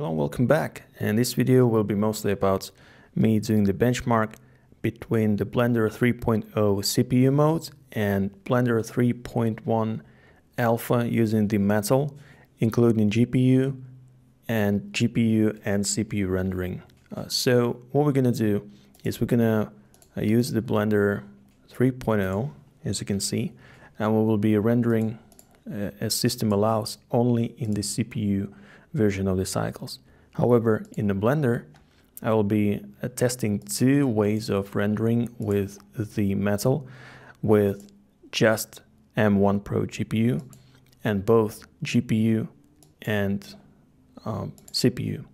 Hello, welcome back. And this video will be mostly about me doing the benchmark between the Blender 3.0 CPU mode and Blender 3.1 Alpha using the metal, including GPU and GPU and CPU rendering. Uh, so what we're gonna do is we're gonna uh, use the Blender 3.0, as you can see, and we will be rendering uh, as system allows only in the CPU version of the cycles. However, in the Blender, I will be uh, testing two ways of rendering with the metal with just M1 Pro GPU and both GPU and um, CPU.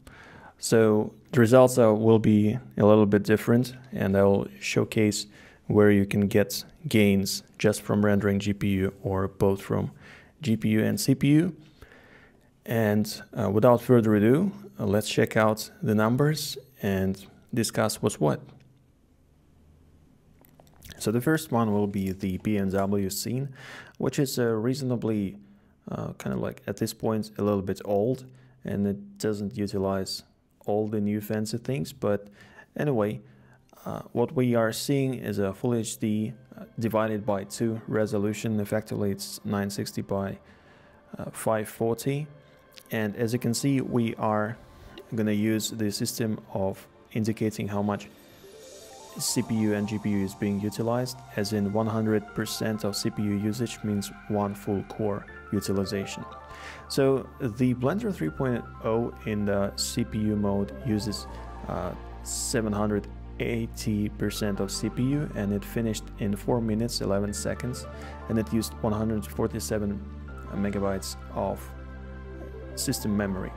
So the results are, will be a little bit different and I will showcase where you can get gains just from rendering GPU or both from GPU and CPU. And uh, without further ado, uh, let's check out the numbers and discuss what's what. So the first one will be the BMW scene, which is a reasonably uh, kind of like at this point a little bit old and it doesn't utilize all the new fancy things. But anyway, uh, what we are seeing is a full HD uh, divided by 2 resolution. Effectively, it's 960 by uh, 540 and as you can see we are going to use the system of indicating how much CPU and GPU is being utilized as in 100% of CPU usage means one full core utilization. So the Blender 3.0 in the CPU mode uses 780% uh, of CPU and it finished in 4 minutes 11 seconds and it used 147 megabytes of system memory.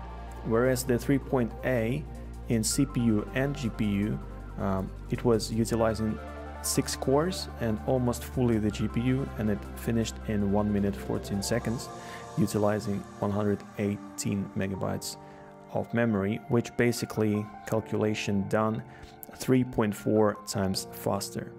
Whereas the 3.A in CPU and GPU, um, it was utilizing six cores and almost fully the GPU and it finished in 1 minute 14 seconds utilizing 118 megabytes of memory which basically calculation done 3.4 times faster.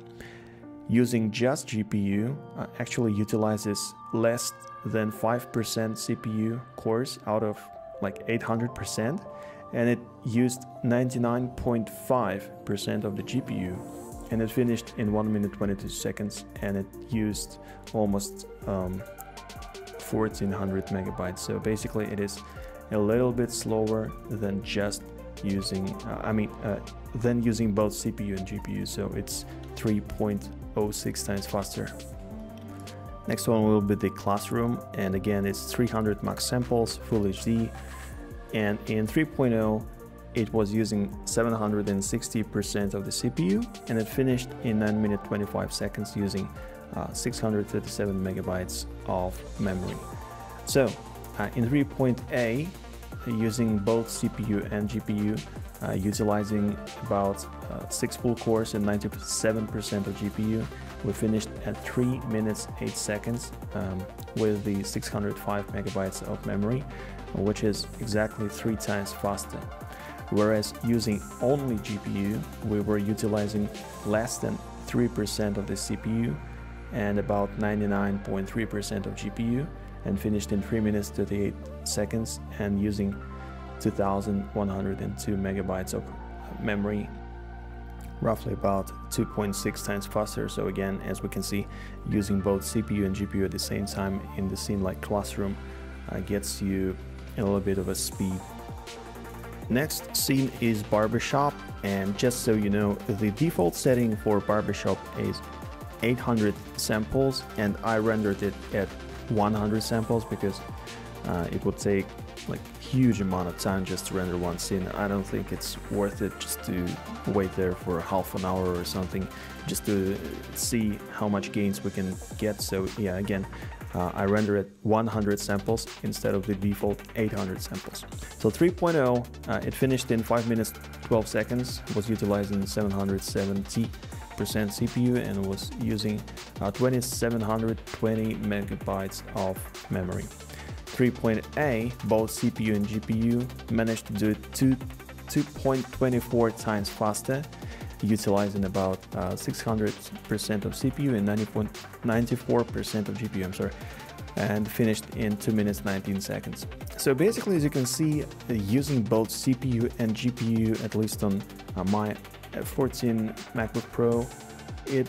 Using just GPU uh, actually utilizes less than 5% CPU cores out of like 800% and it used 99.5% of the GPU and it finished in 1 minute 22 seconds and it used almost um, 1400 megabytes. So basically it is a little bit slower than just using uh, I mean uh, than using both CPU and GPU so it's 3.06 times faster Next one will be the classroom and again it's 300 max samples, full HD and in 3.0 it was using 760% of the CPU and it finished in 9 minutes 25 seconds using uh, 637 megabytes of memory. So uh, in 3.A using both CPU and GPU uh, utilizing about uh, 6 full cores and 97% of GPU we finished at 3 minutes 8 seconds um, with the 605 megabytes of memory, which is exactly 3 times faster. Whereas using only GPU, we were utilizing less than 3% of the CPU and about 99.3% of GPU and finished in 3 minutes 38 seconds and using 2102 megabytes of memory roughly about 2.6 times faster. So again, as we can see, using both CPU and GPU at the same time in the scene like classroom uh, gets you a little bit of a speed. Next scene is barbershop and just so you know, the default setting for barbershop is 800 samples and I rendered it at 100 samples because uh, it would take like huge amount of time just to render one scene. I don't think it's worth it just to wait there for half an hour or something just to see how much gains we can get. So yeah, again, uh, I render it 100 samples instead of the default 800 samples. So 3.0, uh, it finished in 5 minutes 12 seconds, was utilizing 770 percent CPU and was using uh, 2720 megabytes of memory. 3.A, both CPU and GPU managed to do it 2.24 times faster, utilizing about 600% uh, of CPU and 94% of GPU, I'm sorry, and finished in 2 minutes 19 seconds. So basically, as you can see, using both CPU and GPU, at least on uh, my 14 MacBook Pro, it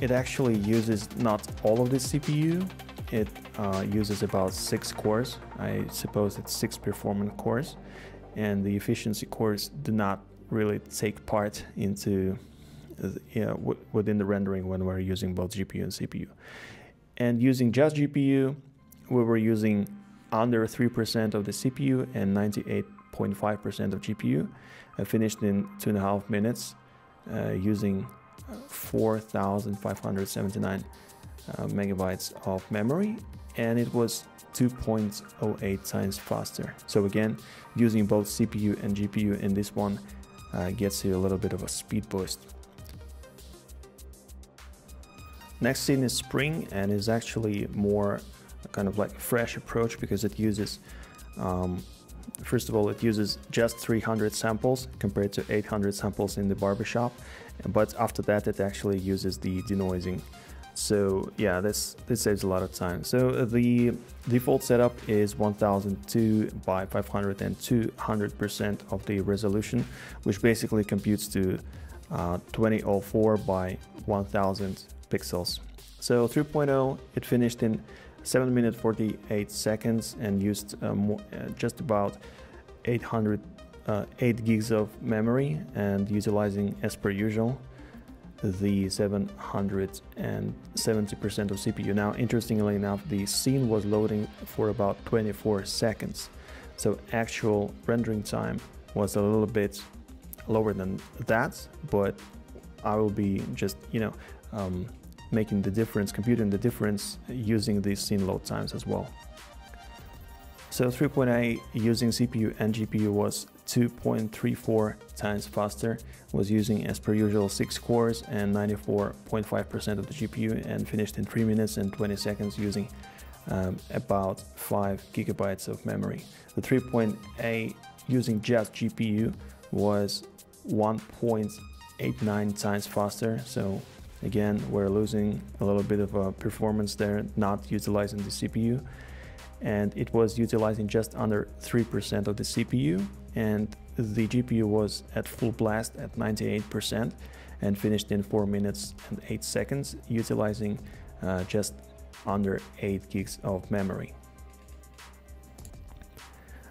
it actually uses not all of the CPU. It uh, uses about six cores. I suppose it's six performance cores, and the efficiency cores do not really take part into uh, know, within the rendering when we're using both GPU and CPU. And using just GPU, we were using under 3% of the CPU and 98.5% of GPU. I finished in two and a half minutes uh, using 4,579 uh, megabytes of memory and it was 2.08 times faster. So again, using both CPU and GPU in this one uh, gets you a little bit of a speed boost. Next scene is Spring and is actually more kind of like a fresh approach because it uses um, first of all it uses just 300 samples compared to 800 samples in the barbershop but after that it actually uses the denoising. So yeah this this saves a lot of time. So uh, the default setup is 1002 by 500 and 200 percent of the resolution which basically computes to uh, 2004 by 1000 pixels. So 3.0 it finished in 7 minutes 48 seconds and used uh, uh, just about 800 uh, 8 gigs of memory and utilizing as per usual the 770% of CPU. Now interestingly enough the scene was loading for about 24 seconds so actual rendering time was a little bit lower than that but I will be just you know um, making the difference, computing the difference using these scene load times as well. So 3.8 using CPU and GPU was 2.34 times faster, was using as per usual 6 cores and 94.5% of the GPU and finished in 3 minutes and 20 seconds using um, about 5 gigabytes of memory. The 3.8 using just GPU was 1.89 times faster, so Again, we're losing a little bit of a performance there, not utilizing the CPU. And it was utilizing just under 3% of the CPU. And the GPU was at full blast at 98% and finished in 4 minutes and 8 seconds, utilizing uh, just under 8 gigs of memory.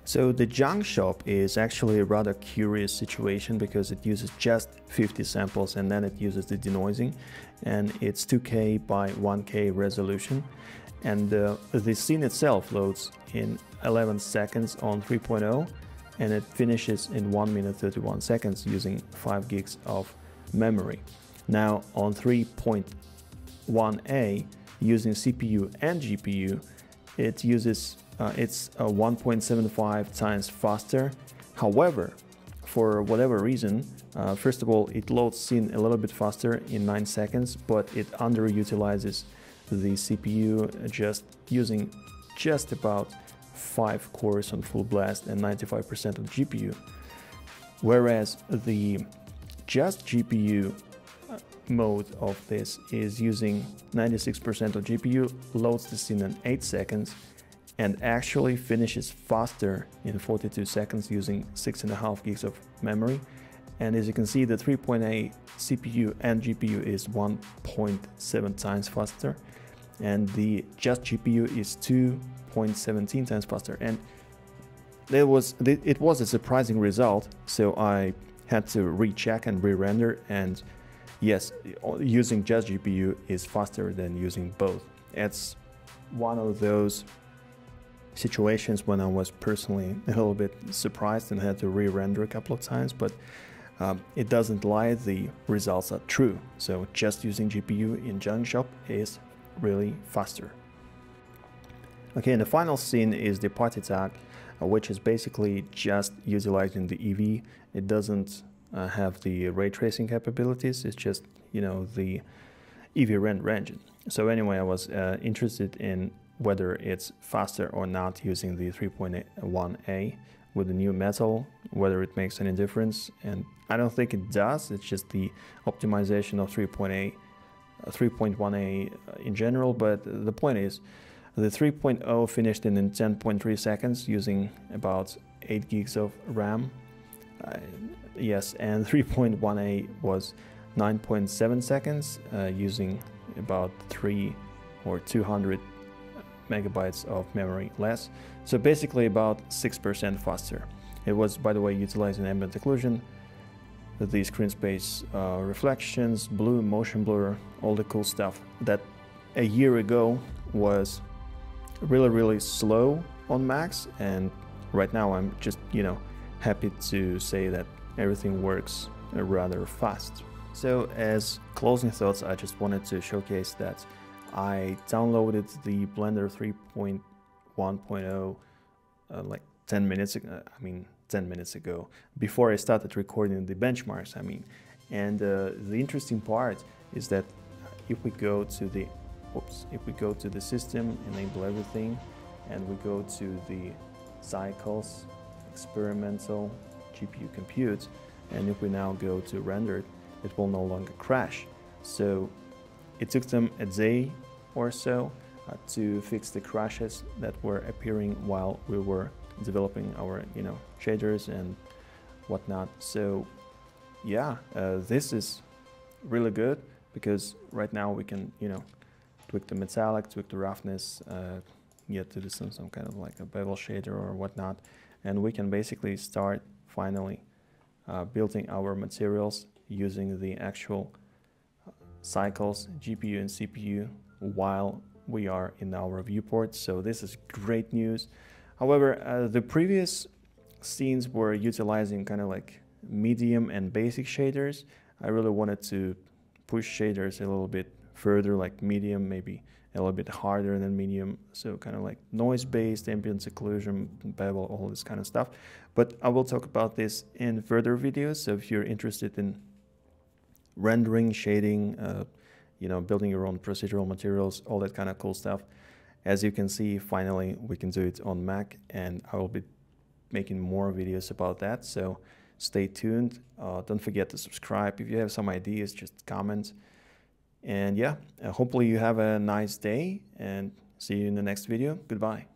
So the junk shop is actually a rather curious situation because it uses just 50 samples and then it uses the denoising and it's 2K by 1K resolution and uh, the scene itself loads in 11 seconds on 3.0 and it finishes in 1 minute 31 seconds using 5 gigs of memory. Now on 3.1a using CPU and GPU it uses uh, it's uh, 1.75 times faster. However, for whatever reason, uh, first of all, it loads scene a little bit faster in 9 seconds, but it underutilizes the CPU just using just about 5 cores on full blast and 95% of GPU. Whereas the just GPU uh, mode of this is using 96% of GPU, loads the scene in 8 seconds, and actually finishes faster in 42 seconds using 6.5 gigs of memory. And as you can see, the 3.8 CPU and GPU is 1.7 times faster, and the just GPU is 2.17 times faster. And there was it was a surprising result, so I had to recheck and re-render. And yes, using just GPU is faster than using both. It's one of those situations when I was personally a little bit surprised and had to re-render a couple of times, but um, it doesn't lie, the results are true. So just using GPU in Junk Shop is really faster. Okay, and the final scene is the party tag, uh, which is basically just utilizing the Eevee. It doesn't uh, have the ray tracing capabilities, it's just, you know, the Eevee render engine. So anyway, I was uh, interested in whether it's faster or not using the 3.1a with the new metal, whether it makes any difference. And I don't think it does. It's just the optimization of 3.8, 3.1a uh, in general. But the point is, The 3.0 finished in 10.3 seconds using about 8 gigs of RAM. Uh, yes, and 3.1a was 9.7 seconds uh, using about 3 or 200 megabytes of memory less. So basically about 6% faster. It was, by the way, utilizing ambient occlusion, the screen space uh, reflections, bloom, motion blur, all the cool stuff that a year ago was really, really slow on Macs. And right now I'm just, you know, happy to say that everything works rather fast. So as closing thoughts, I just wanted to showcase that I downloaded the Blender 3.1.0 uh, like 10 minutes ago. I mean, 10 minutes ago, before I started recording the benchmarks, I mean. And uh, the interesting part is that if we go to the, oops, if we go to the system, enable everything, and we go to the cycles, experimental, GPU compute, and if we now go to rendered, it will no longer crash. So it took them a day or so uh, to fix the crashes that were appearing while we were developing our you know shaders and whatnot. So yeah uh, this is really good because right now we can you know tweak the metallic tweak the roughness uh, get to do some, some kind of like a bevel shader or whatnot. And we can basically start finally uh, building our materials using the actual uh, cycles GPU and CPU while we are in our viewport so this is great news However, uh, the previous scenes were utilizing kind of like medium and basic shaders. I really wanted to push shaders a little bit further, like medium, maybe a little bit harder than medium. So kind of like noise-based, ambient occlusion, bevel, all this kind of stuff. But I will talk about this in further videos. So if you're interested in rendering, shading, uh, you know, building your own procedural materials, all that kind of cool stuff, as you can see, finally, we can do it on Mac and I will be making more videos about that. So stay tuned. Uh, don't forget to subscribe. If you have some ideas, just comment. And yeah, uh, hopefully you have a nice day and see you in the next video. Goodbye.